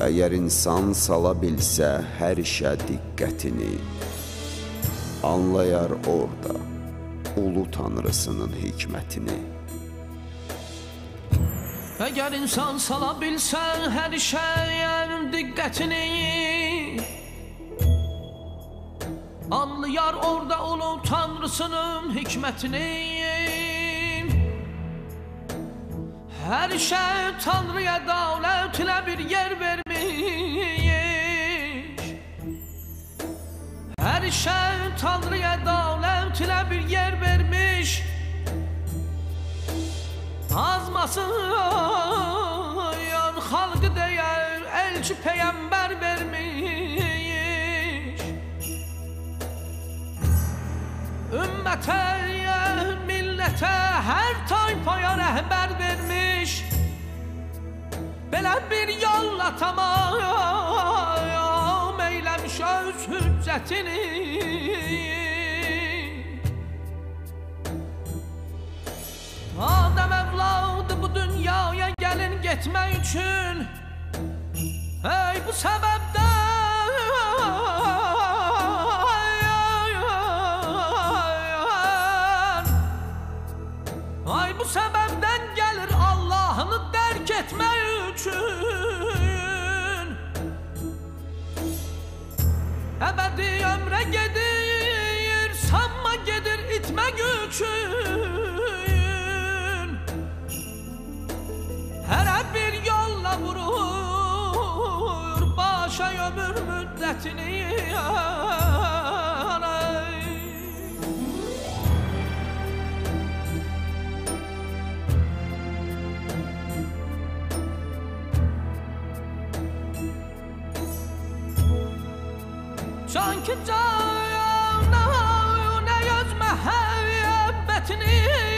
Əgər insan sala bilsə hər işə diqqətini, anlayar orada ulu tanrısının hikmətini. Əgər insan sala bilsən hər şeyin diqqətini Anlayar orada ulu tanrısının hikmətini Hər şey tanrıya davlət ilə bir yer vermiş tanrıya davlət ilə bir yer vermiş. Azmasın xalqı deyər elçi peyğəmbər vermiş. Ümmətə, millətə, hər tayfaya rəhbər vermiş. Belə bir yolla tamam eyləmiş öz hüccətini gitme için Ey bu sebepten. Ay bu sebepten gelir Allah'ını derk etme için Ebedi ömre gedir sanma gedir itmek için ömür müddetini Anay. Sanki cana ne yazma hebbetini